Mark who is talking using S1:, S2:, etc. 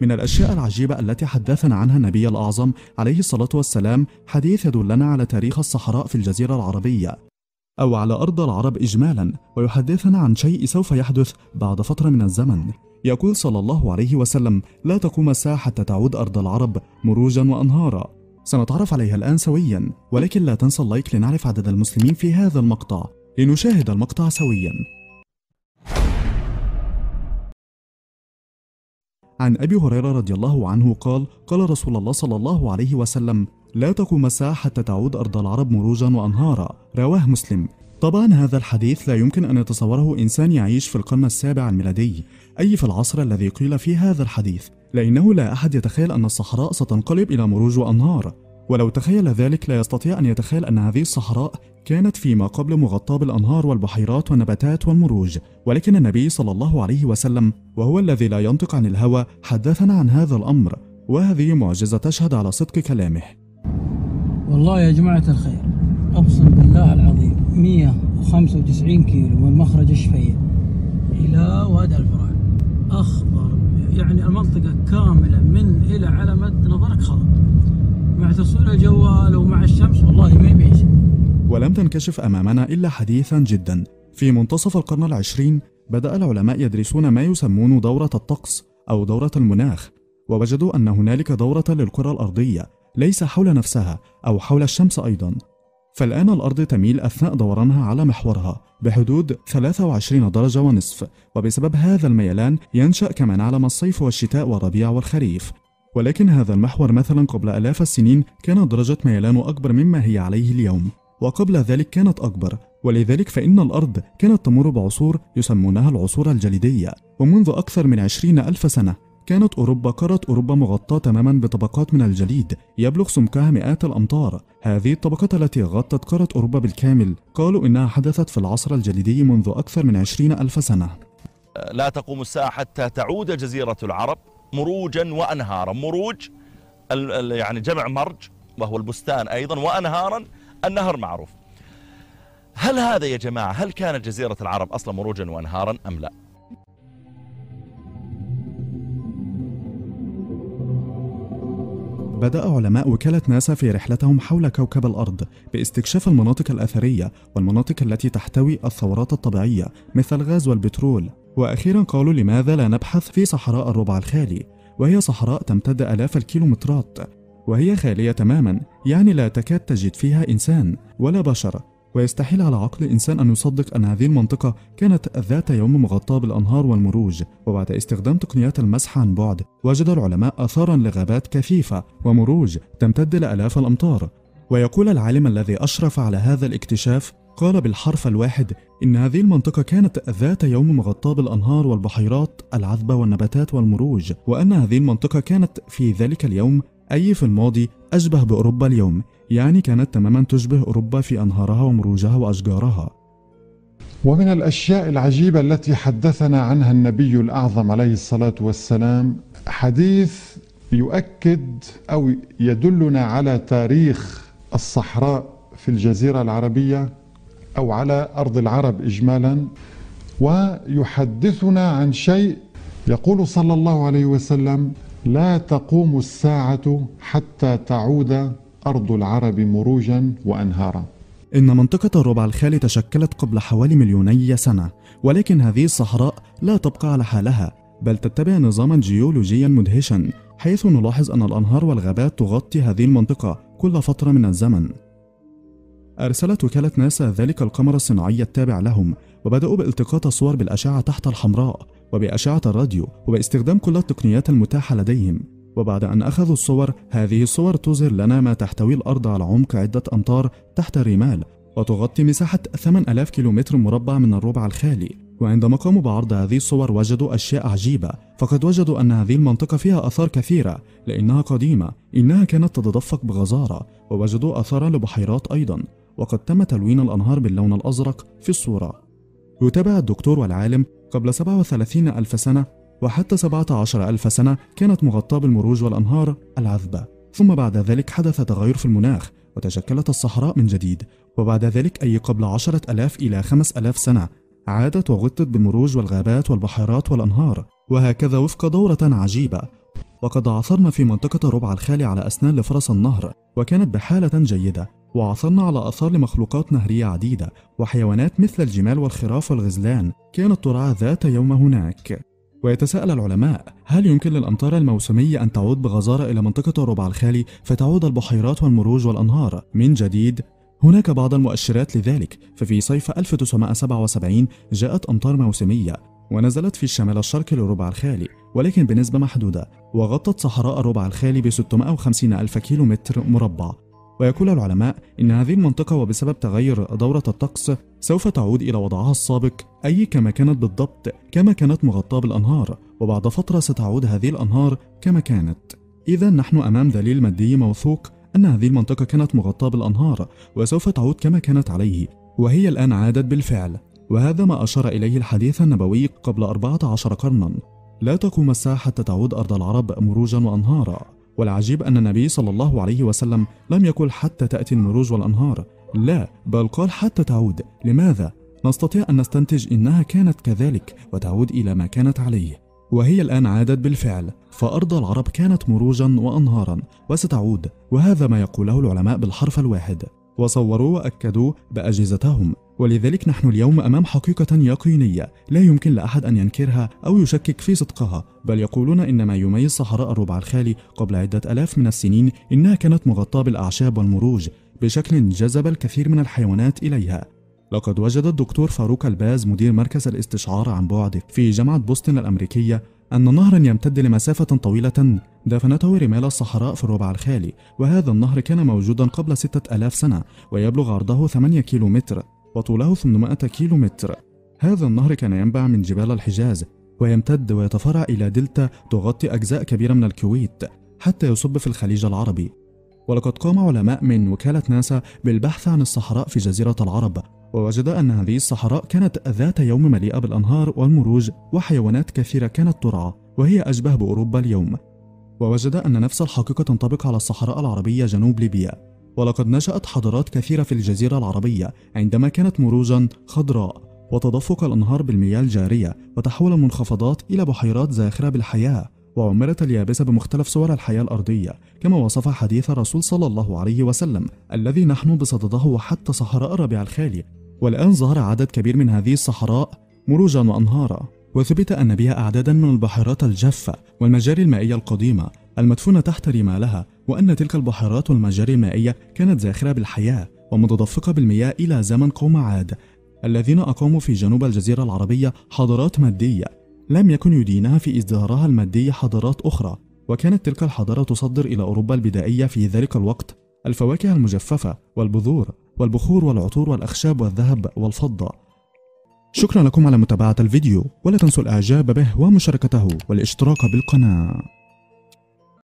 S1: من الأشياء العجيبة التي حدثنا عنها النبي الأعظم عليه الصلاة والسلام حديث يدلنا على تاريخ الصحراء في الجزيرة العربية. أو على أرض العرب إجمالا ويحدثنا عن شيء سوف يحدث بعد فترة من الزمن. يقول صلى الله عليه وسلم لا تقوم الساعة حتى تعود أرض العرب مروجا وأنهارا. سنتعرف عليها الآن سويا ولكن لا تنسى اللايك لنعرف عدد المسلمين في هذا المقطع. لنشاهد المقطع سويا. عن أبي هريرة رضي الله عنه قال قال رسول الله صلى الله عليه وسلم لا تقوم الساعة حتى تعود أرض العرب مروجا وأنهارا رواه مسلم. طبعا هذا الحديث لا يمكن أن يتصوره إنسان يعيش في القرن السابع الميلادي. أي في العصر الذي قيل فيه هذا الحديث؟ لأنه لا أحد يتخيل أن الصحراء ستنقلب إلى مروج وأنهار. ولو تخيل ذلك لا يستطيع أن يتخيل أن هذه الصحراء كانت فيما قبل مغطاة بالأنهار والبحيرات والنباتات والمروج ولكن النبي صلى الله عليه وسلم وهو الذي لا ينطق عن الهوى حدثنا عن هذا الأمر وهذه معجزة تشهد على صدق كلامه.
S2: والله يا جماعة الخير أقسم بالله العظيم 195 كيلو من مخرج الشفية إلى وادي الفرع أخضر يعني المنطقة كاملة من إلى على مد نظرك خضر مع تصوير الجوال ومع الشمس والله ما يبيش
S1: ولم تنكشف أمامنا إلا حديثا جدا. في منتصف القرن العشرين بدأ العلماء يدرسون ما يسمون دورة الطقس أو دورة المناخ ووجدوا أن هنالك دورة للكرة الأرضية ليس حول نفسها أو حول الشمس أيضا. فالآن الأرض تميل أثناء دورانها على محورها بحدود 23 درجة ونصف وبسبب هذا الميلان ينشأ كما نعلم الصيف والشتاء والربيع والخريف. ولكن هذا المحور مثلا قبل آلاف السنين كانت درجة ميلانه أكبر مما هي عليه اليوم وقبل ذلك كانت أكبر. ولذلك فإن الأرض كانت تمر بعصور يسمونها العصور الجليدية. ومنذ أكثر من عشرين ألف سنة كانت أوروبا قارة أوروبا مغطاة تماما بطبقات من الجليد يبلغ سمكها مئات الأمتار. هذه الطبقات التي غطت قارة أوروبا بالكامل قالوا إنها حدثت في العصر الجليدي منذ أكثر من عشرين ألف سنة.
S3: لا تقوم الساعة حتى تعود جزيرة العرب. مروجا وأنهارا. مروج يعني جمع مرج وهو البستان أيضا وأنهارا النهر معروف. هل هذا يا جماعة هل كانت جزيرة العرب أصلا مروجا وأنهارا أم لا؟
S1: بدأ علماء وكالة ناسا في رحلتهم حول كوكب الأرض باستكشاف المناطق الأثرية والمناطق التي تحتوي الثورات الطبيعية مثل الغاز والبترول. وأخيرا قالوا لماذا لا نبحث في صحراء الربع الخالي؟ وهي صحراء تمتد آلاف الكيلومترات. وهي خالية تماما يعني لا تكاد تجد فيها إنسان ولا بشر. ويستحيل على عقل إنسان أن يصدق أن هذه المنطقة كانت ذات يوم مغطاة بالأنهار والمروج. وبعد استخدام تقنيات المسح عن بعد وجد العلماء آثارا لغابات كثيفة ومروج تمتد لآلاف الأمتار. ويقول العالم الذي أشرف على هذا الاكتشاف قال بالحرف الواحد إن هذه المنطقة كانت ذات يوم مغطاة بالأنهار والبحيرات العذبة والنباتات والمروج وأن هذه المنطقة كانت في ذلك اليوم أي في الماضي أشبه بأوروبا اليوم يعني كانت تماما تشبه أوروبا في أنهارها ومروجها وأشجارها.
S4: ومن الأشياء العجيبة التي حدثنا عنها النبي الأعظم عليه الصلاة والسلام حديث يؤكد أو يدلنا على تاريخ الصحراء في الجزيرة العربية أو على أرض العرب إجمالا ويحدثنا عن شيء يقول صلى الله عليه وسلم لا تقوم الساعة حتى تعود أرض العرب مروجا وأنهارا.
S1: إن منطقة الربع الخالي تشكلت قبل حوالي مليوني سنة ولكن هذه الصحراء لا تبقى على حالها بل تتبع نظاما جيولوجيا مدهشا حيث نلاحظ أن الأنهار والغابات تغطي هذه المنطقة كل فترة من الزمن. أرسلت وكالة ناسا ذلك القمر الصناعي التابع لهم وبدأوا بالتقاط الصور بالأشعة تحت الحمراء وبأشعة الراديو وباستخدام كل التقنيات المتاحة لديهم. وبعد أن أخذوا الصور هذه الصور تظهر لنا ما تحتوي الأرض على عمق عدة أمتار تحت الرمال وتغطي مساحة 8000 كيلومتر مربع من الربع الخالي. وعندما قاموا بعرض هذه الصور وجدوا أشياء عجيبة. فقد وجدوا أن هذه المنطقة فيها آثار كثيرة لأنها قديمة إنها كانت تتدفق بغزارة ووجدوا آثارا لبحيرات أيضا. وقد تم تلوين الأنهار باللون الأزرق في الصورة. يتابع الدكتور والعالم قبل 37 ألف سنة وحتى 17 ألف سنة كانت مغطاة بالمروج والأنهار العذبة. ثم بعد ذلك حدث تغير في المناخ وتشكلت الصحراء من جديد. وبعد ذلك أي قبل عشرة ألاف إلى خمس ألاف سنة عادت وغطت بالمروج والغابات والبحيرات والأنهار. وهكذا وفق دورة عجيبة. وقد عثرنا في منطقة ربع الخالي على أسنان لفرس النهر وكانت بحالة جيدة. وعثرنا على آثار لمخلوقات نهرية عديدة وحيوانات مثل الجمال والخراف والغزلان كانت ترعى ذات يوم هناك ويتساءل العلماء هل يمكن للأمطار الموسمية أن تعود بغزارة إلى منطقة الربع الخالي فتعود البحيرات والمروج والأنهار من جديد؟ هناك بعض المؤشرات لذلك ففي صيف 1977 جاءت أمطار موسمية ونزلت في الشمال الشرقي للربع الخالي ولكن بنسبة محدودة وغطت صحراء الربع الخالي ب 650 ألف كيلو متر مربع ويقول العلماء إن هذه المنطقة وبسبب تغير دورة الطقس سوف تعود إلى وضعها السابق أي كما كانت بالضبط كما كانت مغطاة بالأنهار وبعد فترة ستعود هذه الأنهار كما كانت. إذا نحن أمام دليل مادي موثوق أن هذه المنطقة كانت مغطاة بالأنهار وسوف تعود كما كانت عليه وهي الآن عادت بالفعل. وهذا ما أشار إليه الحديث النبوي قبل 14 قرنا. لا تقوم الساعة حتى تعود أرض العرب مروجا وأنهارا. والعجيب أن النبي صلى الله عليه وسلم لم يقل حتى تأتي المروج والأنهار. لا بل قال حتى تعود. لماذا؟ نستطيع أن نستنتج إنها كانت كذلك وتعود إلى ما كانت عليه. وهي الآن عادت بالفعل فأرض العرب كانت مروجا وأنهارا وستعود وهذا ما يقوله العلماء بالحرف الواحد. وصوروا وأكدوا بأجهزتهم. ولذلك نحن اليوم أمام حقيقة يقينية لا يمكن لأحد أن ينكرها أو يشكك في صدقها بل يقولون إن ما يميز صحراء الربع الخالي قبل عدة ألاف من السنين إنها كانت مغطاة بالأعشاب والمروج بشكل جذب الكثير من الحيوانات إليها. لقد وجد الدكتور فاروق الباز مدير مركز الاستشعار عن بعد في جامعة بوسطن الأمريكية أن نهرا يمتد لمسافة طويلة دفنته رمال الصحراء في الربع الخالي وهذا النهر كان موجودا قبل ستة ألاف سنة ويبلغ عرضه 8 كيلو متر وطوله 800 كيلو متر هذا النهر كان ينبع من جبال الحجاز ويمتد ويتفرع إلى دلتا تغطي أجزاء كبيرة من الكويت حتى يصب في الخليج العربي. ولقد قام علماء من وكالة ناسا بالبحث عن الصحراء في جزيرة العرب ووجد أن هذه الصحراء كانت ذات يوم مليئة بالأنهار والمروج وحيوانات كثيرة كانت ترعى وهي أشبه بأوروبا اليوم. ووجد أن نفس الحقيقة تنطبق على الصحراء العربية جنوب ليبيا. ولقد نشأت حضارات كثيرة في الجزيرة العربية عندما كانت مروجا خضراء وتدفق الأنهار بالمياه الجارية وتحول المنخفضات إلى بحيرات زاخرة بالحياة وعمرت اليابسة بمختلف صور الحياة الأرضية كما وصف حديث الرسول صلى الله عليه وسلم الذي نحن بصدده وحتى صحراء الربيع الخالي. والآن ظهر عدد كبير من هذه الصحراء مروجا وأنهارا. وثبت أن بها أعدادا من البحيرات الجافة والمجاري المائية القديمة المدفونة تحت رمالها وأن تلك البحيرات والمجاري المائية كانت زاخرة بالحياة ومتدفقة بالمياه إلى زمن قوم عاد الذين أقاموا في جنوب الجزيرة العربية حضارات مادية. لم يكن يدينها في إصدارها المادي حضارات أخرى وكانت تلك الحضارة تصدر إلى أوروبا البدائية في ذلك الوقت. الفواكه المجففة والبذور والبخور والعطور والأخشاب والذهب والفضة. شكرا لكم على متابعة الفيديو ولا تنسوا الإعجاب به ومشاركته والاشتراك بالقناة.